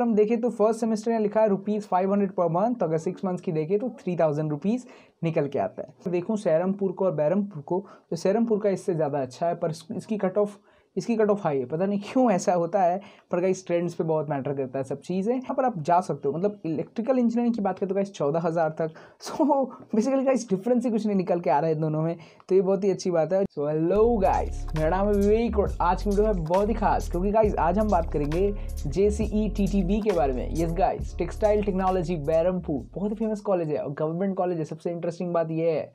हम देखें तो फ़र्स्ट सेमेस्टर ने लिखा है rupees five hundred per month तो अगर सिक्स मंथ्स की देखें तो थ्री थाउज़ेंड रुपीज़ निकल के आता है। देखूँ सैरमपुर को और बैरमपुर को तो सैरमपुर का इससे ज़्यादा अच्छा है, पर इसकी कट ऑफ़ इसकी कट ऑफ़ हाई है। पता नहीं क्यों ऐसा होता है, पर गाइस ट्रेंड्स पे बहुत मैटर करता है सब चीज़ें। यहाँ पर आप जा सकते हो। मतलब इलेक्ट्रिकल इंजीनियरिंग की बात करें तो गाइस चौदह हज़ार तक। सो बेसिकली गाइस डिफरेंस ही कुछ नहीं निकल के आ रहा है दोनों में। तो ये बहुत ही अच्छी बात है। सो हेलो गाइस मेरा नाम है विवेक और आज की वीडियो है बहुत ही खास, क्योंकि गाइस आज हम बात करेंगे J C E T T B के बारे में। Yes guys textile technology Berhampore बहुत ही फ़ेमस कॉलेज है और गवर्नमेंट कॉलेज है। सबसे इंटरेस्टिंग बात ये है।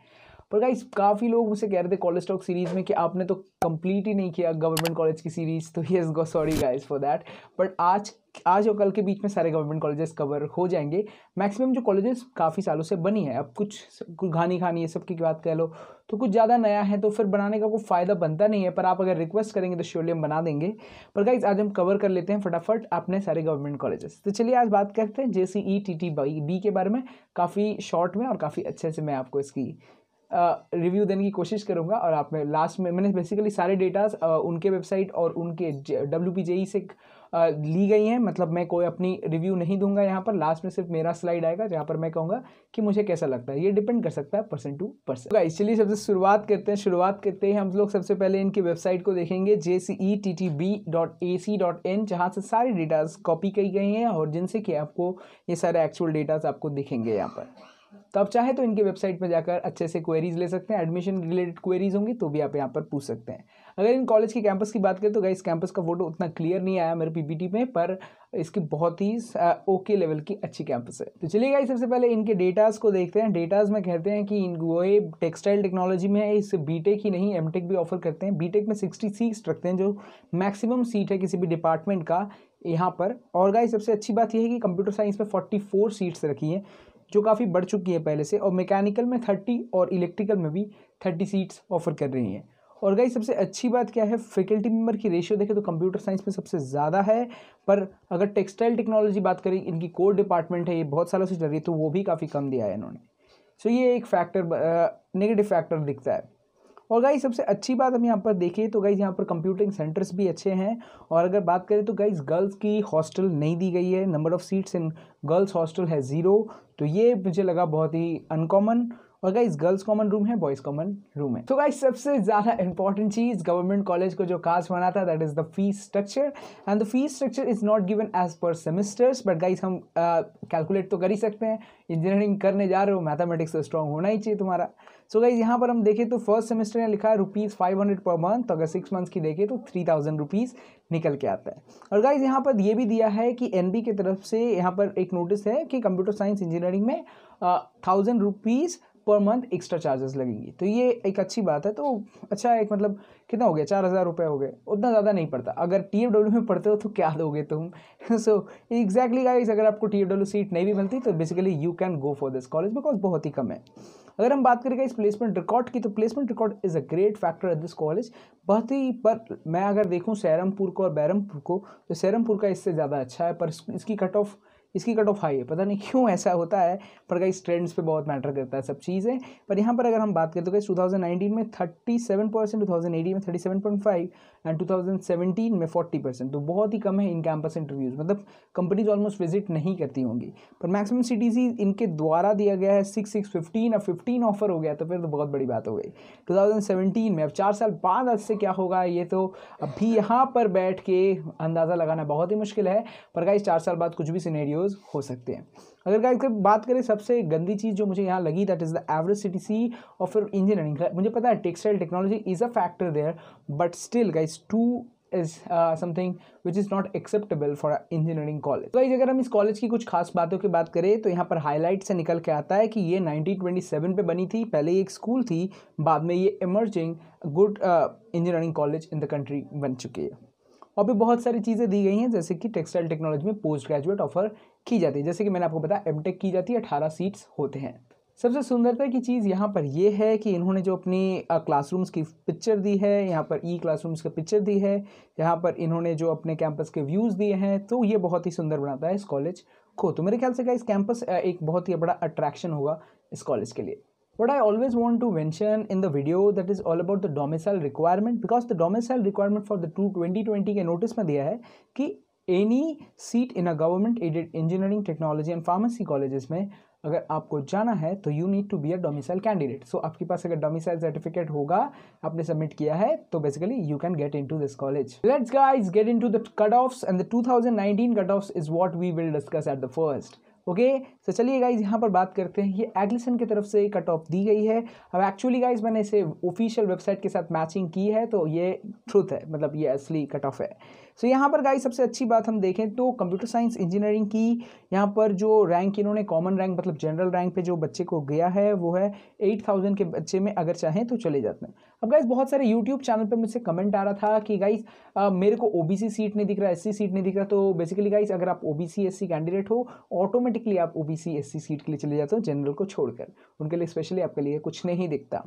पर गाइस काफ़ी लोग मुझसे कह रहे थे कॉलेज टॉक सीरीज़ में कि आपने तो कंप्लीट ही नहीं किया गवर्नमेंट कॉलेज की सीरीज़ तो yes go sorry guys for that but आज आज और कल के बीच में सारे गवर्नमेंट कॉलेजेस कवर हो जाएँगे। मैक्सिमम जो कॉलेजेस काफ़ी सालों से बनी है, अब कुछ कुछ घानी खानी, ये सब की बात कह लो तो कुछ ज़्यादा नया है तो फिर बनाने का कोई फ़ायदा बनता नहीं है, पर आप अगर रिक्वेस्ट करेंगे तो श्योरली हम बना देंगे। पर गाइज़ आज हम कवर कर लेते हैं फटाफट अपने सारे गवर्नमेंट कॉलेजेस तो चलिए आज बात करते हैं J C E T T B के बारे में, काफ़ी शॉर्ट में और काफ़ी अच्छे से मैं आपको इसकी रिव्यू देने की कोशिश करूँगा और आप में लास्ट में, मैंने बेसिकली सारे डेटाज उनके वेबसाइट और उनके डब्ल्यू पी जेई से ली गई हैं। मतलब मैं कोई अपनी रिव्यू नहीं दूँगा यहाँ पर। लास्ट में सिर्फ़ मेरा स्लाइड आएगा जहाँ पर मैं कहूँगा कि मुझे कैसा लगता है। ये डिपेंड कर सकता है परसेंट टू परसेंट गाइस चलिए सबसे शुरुआत करते हैं। शुरुआत करते हैं हम लोग सबसे पहले इनकी वेबसाइट को देखेंगे। J C E T T B dot A C dot in जहाँ से सारी डेटाज कॉपी की गई हैं और जिनसे कि आपको ये सारे एक्चुअल डेटाज आपको दिखेंगे यहाँ पर। तो आप चाहे तो इनके वेबसाइट पर जाकर अच्छे से क्वेरीज ले सकते हैं एडमिशन रिलेटेड क्वेरीज होंगी तो भी आप यहाँ पर पूछ सकते हैं। अगर इन कॉलेज के कैंपस की बात करें तो गाइस कैंपस का फ़ोटो उतना क्लियर नहीं आया मेरे पीपीटी में पर इसकी बहुत ही ओके लेवल की अच्छी कैंपस है। तो चलिए गाइस सबसे पहले इनके डेटाज को देखते हैं। डेटाज में कहते हैं कि वो टेक्सटाइल टेक्नोलॉजी में इस बीटेक ही नहीं एमटेक भी ऑफ़र करते हैं। बीटेक में सिक्सटी सीट्स रखते हैं, जो मैक्सिमम सीट है किसी भी डिपार्टमेंट का यहाँ पर। और गाइस सबसे अच्छी बात यह है कि कंप्यूटर साइंस में फोर्टी फोर सीट्स रखी हैं। जो काफ़ी बढ़ चुकी है पहले से, और मैकेनिकल में थर्टी और इलेक्ट्रिकल में भी थर्टी सीट्स ऑफ़र कर रही हैं। और गई सबसे अच्छी बात क्या है? फैकल्टी मेंबर की रेशियो देखें तो कंप्यूटर साइंस में सबसे ज़्यादा है, पर अगर टेक्सटाइल टेक्नोलॉजी बात करें, इनकी कोर डिपार्टमेंट है, ये बहुत सालों से चल रही है तो वो भी काफ़ी कम दिया है इन्होंने। सो ये एक फैक्टर नेगेटिव फैक्टर दिखता है। और गाइज़ सबसे अच्छी बात हम यहाँ पर देखें तो गाइज़ यहाँ पर कंप्यूटिंग सेंटर्स भी अच्छे हैं। और अगर बात करें तो गाइज़ गर्ल्स की हॉस्टल नहीं दी गई है। Number of seats in girls hostel है ज़ीरो तो ये मुझे लगा बहुत ही अनकॉमन और गाइस गर्ल्स कॉमन रूम है बॉयज़ कॉमन रूम है। तो गाइस सबसे ज़्यादा इंपॉर्टेंट चीज़ गवर्नमेंट कॉलेज को जो खास बनाता है that is the fees structure and the fees structure is not given as per semesters but guys हम कैलकुलेट uh, तो कर ही सकते हैं। इंजीनियरिंग करने जा रहे हो मैथमेटिक्स तो स्ट्रॉन्ग होना ही चाहिए तुम्हारा। सो गाइज़ यहाँ पर हम देखें तो फ़र्स्ट सेमेस्टर में लिखा है rupees five hundred per month तो अगर सिक्स मंथ्स की देखें तो थ्री थाउज़ेंड रुपीज़ निकल के आता है। और गाइज़ यहाँ पर ये भी दिया है कि एन की तरफ़ से यहाँ पर एक नोटिस है कि कंप्यूटर साइंस इंजीनियरिंग में thousand rupees per month extra charges लगेंगी। तो ये एक अच्छी बात है। तो अच्छा एक मतलब कितना हो गया? चार हज़ार रुपये हो गए। उतना ज़्यादा नहीं पड़ता। अगर टी एफ़ डब्ल्यू में पढ़ते हो तो क्या दोगे तुम? सो एग्जैक्टली गाइस अगर आपको टी एफ़ डब्ल्यू सीट नहीं भी मिलती तो basically you can go for this college because बहुत ही कम है। अगर हम बात करेंगे इस प्लेसमेंट रिकॉर्ड की तो placement record is a great factor at this college बहुत ही पर मैं अगर देखूँ सैरमपुर को और बैरमपुर को तो सैरमपुर का इससे ज़्यादा अच्छा है, पर इसकी कट ऑफ़ इसकी कट ऑफ़ हाई है। पता नहीं क्यों ऐसा होता है, पर कई ट्रेंड्स पे बहुत मैटर करता है सब चीज़ें। पर यहाँ पर अगर हम बात करें तो कई 2019 में 37 परसेंट टू में 37.5 एंड 2017 में 40 परसेंट तो बहुत ही कम है इन कैंपस इंटरव्यूज़ मतलब कंपनीज़ ऑलमोस्ट विज़िट नहीं करती होंगी। पर मैक्सिमम सिटीज़ इनके द्वारा दिया गया है सिक्स सिक्स फिफ्टीन और फिफ्टीन ऑफ़र हो गया तो फिर तो बहुत बड़ी बात हो गई। टू में अब चार साल बाद आज से क्या होगा ये तो अभी यहाँ पर बैठ के अंदाज़ा लगाना बहुत ही मुश्किल है। पर गाइस चार साल बाद कुछ भी सिनेरियोज हो सकते हैं। अगर गाइस बात करें सबसे गंदी चीज़ जो मुझे यहाँ लगी that is the average C T C और फिर इंजीनियरिंग मुझे पता है textile technology is a factor there but still guys two is something which is not acceptable for engineering college तो अगर हम इस कॉलेज की कुछ खास बातों की बात करें तो यहाँ पर हाईलाइट से निकल के आता है कि ये 1927 पे बनी थी। पहले ये एक स्कूल थी, बाद में ये emerging good engineering college in the country बन चुकी है। और भी बहुत सारी चीज़ें दी गई हैं, जैसे कि टेक्सटाइल टेक्नोलॉजी में पोस्ट ग्रेजुएट ऑफ़र की जाती है। जैसे कि मैंने आपको बताया एम की जाती है, अठारह सीट्स होते हैं। सबसे सुंदरता की चीज़ यहाँ पर यह है कि इन्होंने जो अपनी क्लासरूम्स की पिक्चर दी है, यहाँ पर ई क्लासरूम्स का पिक्चर दी है, यहाँ पर इन्होंने जो अपने कैंपस के व्यूज़ दिए हैं तो ये बहुत ही सुंदर बनाता है इस कॉलेज को। तो मेरे ख्याल से क्या इस कैंपस एक बहुत ही बड़ा अट्रैक्शन होगा इस कॉलेज के लिए। What I always want to mention in the video that is all about the domicile requirement, because the domicile requirement for the 2020 के नोटिस में दिया है कि any seat in a government aided engineering technology and pharmacy colleges में अगर आपको जाना है तो you need to be a domicile candidate so आपके पास अगर डोमिसाइल सर्टिफिकेट होगा, आपने सबमिट किया है तो basically you can get into this college let's guys get into the cut offs and the 2019 cut offs is what we will discuss at the first okay तो चलिए गाइज़ यहाँ पर बात करते हैं ये एग्लिसन की तरफ़ से कट ऑफ़ दी गई है। अब एक्चुअली गाइज़ मैंने इसे ऑफिशियल वेबसाइट के साथ मैचिंग की है तो ये ट्रूथ है मतलब ये असली कट ऑफ़ है। सो so, यहाँ पर गाइस सबसे अच्छी बात हम देखें तो कंप्यूटर साइंस इंजीनियरिंग की यहाँ पर जो रैंक इन्होंने कॉमन रैंक मतलब जनरल रैंक पे जो बच्चे को गया है वो है एट थाउज़ेंड के बच्चे में अगर चाहें तो चले जाते हैं। अब गाइस बहुत सारे यूट्यूब चैनल पर मुझसे कमेंट आ रहा था कि गाइस मेरे को ओबीसी सीट नहीं दिख रहा एससी सीट नहीं दिख रहा तो बेसिकली गाइस अगर आप ओबीसी एससी कैंडिडेट हो ऑटोमेटिकली आप ओबीसी एससी सीट के लिए चले जाते हो जनरल को छोड़कर। उनके लिए स्पेशली आपके लिए कुछ नहीं दिखता।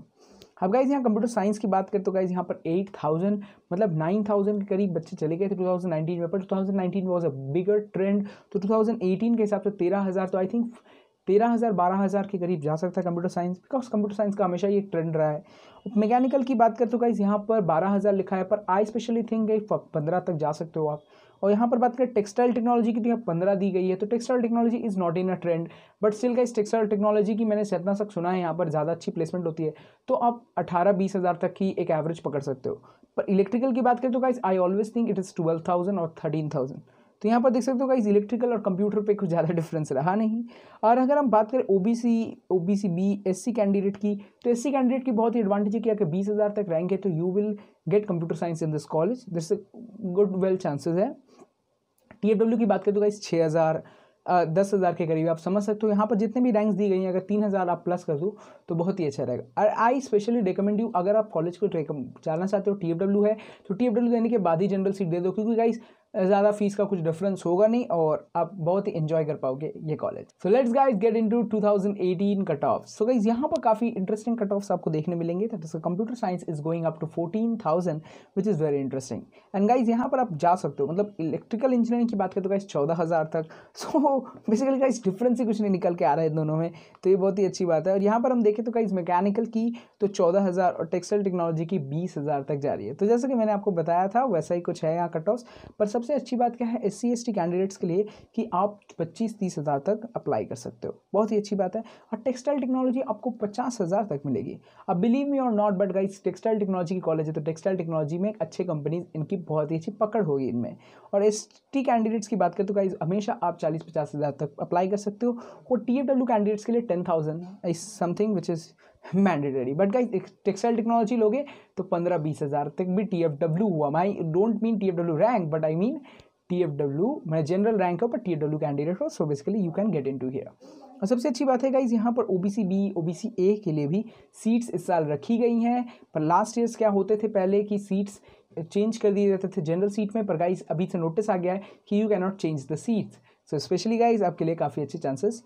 अब गाइज़ यहाँ कंप्यूटर साइंस की बात करें तो गाइज़ यहाँ पर एट थाउज़ेंड मतलब नाइन थाउज़ेंड के करीब बच्चे चले गए थे टू थाउज़ेंड नाइनटीन में, पर two thousand nineteen was a bigger trend तो टू थाउज़ेंड एटीन के हिसाब से तेरह हज़ार तो आई थिंक तेरह हज़ार, बारह हज़ार के करीब जा सकता है computer science because computer science का हमेशा ये ट्रेंड रहा है। मैकेनिकल की बात करें तो गाइज़ यहाँ पर बारह हज़ार लिखा है, पर आई स्पेशली थिंक गई पंद्रह तक जा सकते हो आप। और यहाँ पर बात करें टेक्सटाइल टेक्नोलॉजी की तो यहाँ पंद्रह दी गई है तो textile technology is not in a trend but still का इस टेक्सटाइल टेक्नोलॉजी की मैंने इतना तक सुना है यहाँ पर ज़्यादा अच्छी प्लेसमेंट होती है तो आप अठारह बीस हज़ार तक की एक एवरेज पकड़ सकते हो। पर इलेक्ट्रिकल की बात करें तो guys I always think it is twelve thousand और थर्टीन थाउज़ेंड तो यहाँ पर देख सकते हो गाइज़ इलेक्ट्रिकल और कंप्यूटर पे कुछ ज़्यादा डिफरेंस रहा नहीं। और अगर हम बात करें OBC OBC B SC candidate की तो एससी कैंडिडेट की बहुत ही एडवांटेज है कि अगर बीस हज़ार तक रैंक है तो you will get computer science in this college this good well chances है। टीएफडब्ल्यू की बात करें तो गाइस छः हज़ार दस हज़ार के करीब आप समझ सकते हो। यहाँ पर जितने भी रैंक्स दी गई हैं, अगर तीन हज़ार आप प्लस कर दो तो बहुत ही अच्छा रहेगा। और आई स्पेशली रिकमेंड यू अगर आप कॉलेज को जाना चाहते हो टीएफडब्ल्यू है तो टी देने के बाद ही जनरल सीट दे दो, क्योंकि गाइस ज़्यादा फ़ीस का कुछ डिफरेंस होगा नहीं और आप बहुत ही इन्जॉय कर पाओगे ये college so let's guys get into to cut off so guys यहाँ पर काफ़ी इंटरेस्टिंग कट ऑफ्स आपको देखने मिलेंगे. That is computer science is going up to fourteen thousand which is very interesting and guys यहाँ पर आप जा सकते हो. मतलब इलेक्ट्रिकल इंजीनियरिंग की बात करें तो गाइज़ चौदह हज़ार तक. सो बेसिकली गाइज़ डिफरेंस ही कुछ नहीं निकल के आ रहा है दोनों में. तो ये बहुत ही अच्छी बात है. और यहाँ पर हम देखें तो गाइज़ मैकेनिकल की तो चौदह हज़ार और टेक्सटाइल टेक्नोलॉजी की बीस हज़ार तक जा रही है. तो जैसे कि मैंने आपको बताया था, वैसा ही कुछ है यहाँ कट ऑफ़ पर सबसे अच्छी बात क्या है एस सी कैंडिडेट्स के लिए कि आप पच्चीस तीस हज़ार तक अप्लाई कर सकते हो। बहुत ही अच्छी बात है। और टेक्सटाइल टेक्नोलॉजी आपको पचास हज़ार तक मिलेगी। अब बिलीव मी और not but guys textile technology की कॉलेज है तो टेक्सटाइल टेक्नोलॉजी में अच्छे कंपनीज़ इनकी बहुत ही अच्छी पकड़ होगी इनमें। और एस टी कैंडिडेट्स की बात करें तो गाइज़ हमेशा आप चालीस पचास हज़ार तक अप्लाई कर सकते हो। और टी कैंडिडेट्स के लिए ten thousand is something which is mandatory but guys textile technology लोगे तो पंद्रह बीस हज़ार तक भी टी एफ़ डब्ल्यू हुआ। My don't mean T F W rank but I mean T F W मैं जनरल रैंक हो, पर टी एफ़ डब्ल्यू कैंडिडेट हो। So basically you can get into here और सबसे अच्छी बात है गाइज़ यहाँ पर O B C B O B C A के लिए भी सीट्स इस साल रखी गई हैं। पर लास्ट ईयर्स क्या होते थे पहले कि सीट्स चेंज कर दिए जाते थे जनरल सीट में, पर गाइज़ अभी से नोटिस आ गया है कि you can not change the seats so specially guys आपके लिए काफ़ी अच्छे चांसेस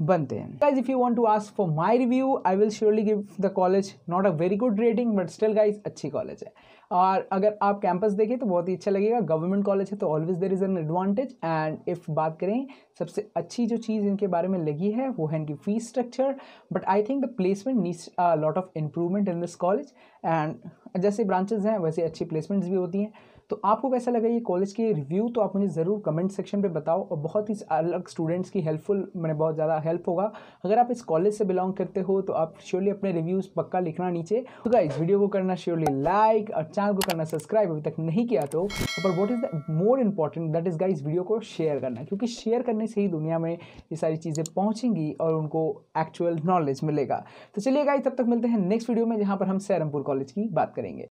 बनते हैं guys if you want to ask for my review I will surely give the college not a very good rating but still guys अच्छी college है। और अगर आप कैंपस देखें तो बहुत ही अच्छा लगेगा। गवर्नमेंट कॉलेज है तो always there is an advantage and if बात करें, सबसे अच्छी जो चीज़ इनके बारे में लगी है, वो है इनकी fees structure but I think the placement needs lot of improvement in this college and जैसे ब्रांचेज हैं, वैसे अच्छी प्लेसमेंट्स भी होती हैं। तो आपको कैसा लगा ये कॉलेज के रिव्यू तो आप मुझे ज़रूर कमेंट सेक्शन पे बताओ और बहुत ही अलग स्टूडेंट्स की हेल्पफुल मैंने बहुत ज़्यादा हेल्प होगा। अगर आप इस कॉलेज से बिलोंग करते हो तो आप श्योरली अपने रिव्यूज़ पक्का लिखना नीचे। तो गाइज़ वीडियो को करना श्योरली लाइक और चैनल को करना सब्सक्राइब अभी तक नहीं किया तो पर what is the more important that is guys video को शेयर करना। क्योंकि शेयर करने से ही दुनिया में ये सारी चीज़ें पहुँचेंगी और उनको एक्चुअल नॉलेज मिलेगा। तो चलिए गाइज़ तब तक मिलते हैं नेक्स्ट वीडियो में, जहाँ पर हम सैरमपुर कॉलेज की बात करेंगे।